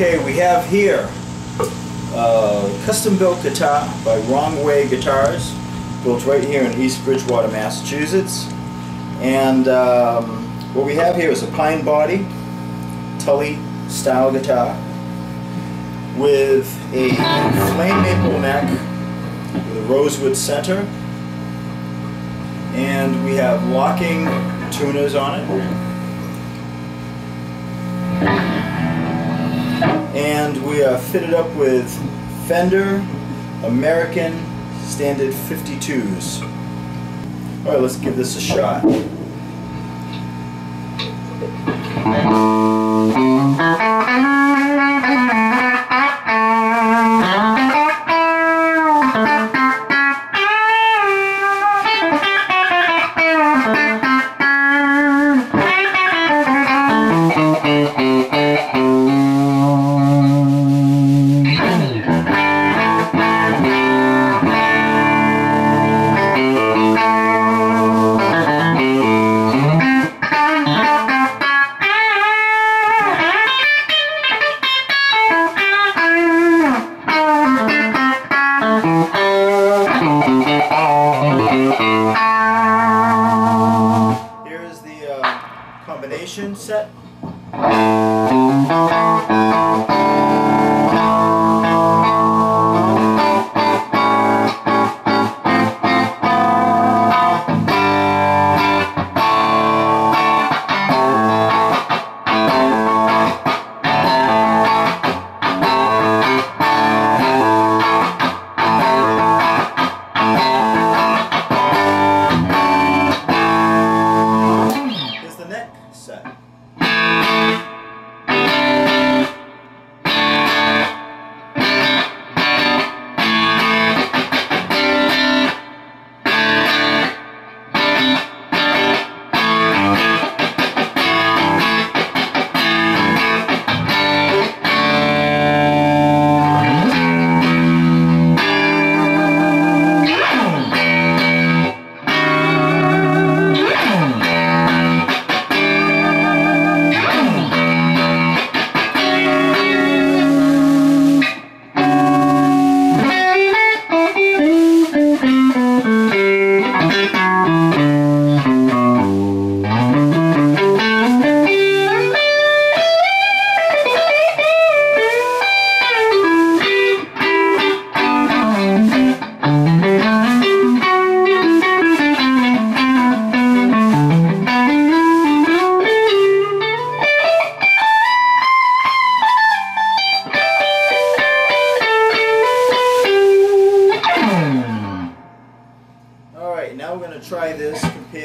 Okay, we have here uh, custom built guitar by Wrong Way Guitars, built right here in East Bridgewater, Massachusetts. And um, what we have here is a pine body, Tele style guitar, with a flame maple neck, with a rosewood center, and we have locking tuners on it. And we are fitted up with Fender American Standard 52s. Alright, let's give this a shot.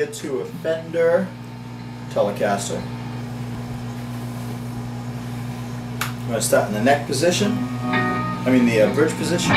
To a Fender Telecaster. I'm going to start in the neck position, I mean the uh, bridge position.